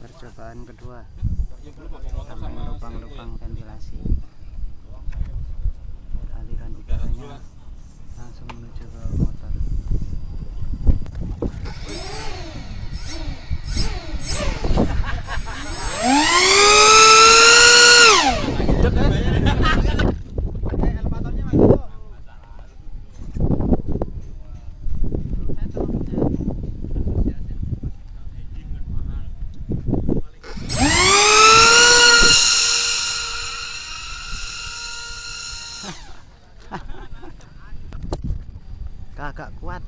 percobaan kedua. Tambahin lubang-lubang kakak kuat